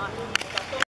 hot.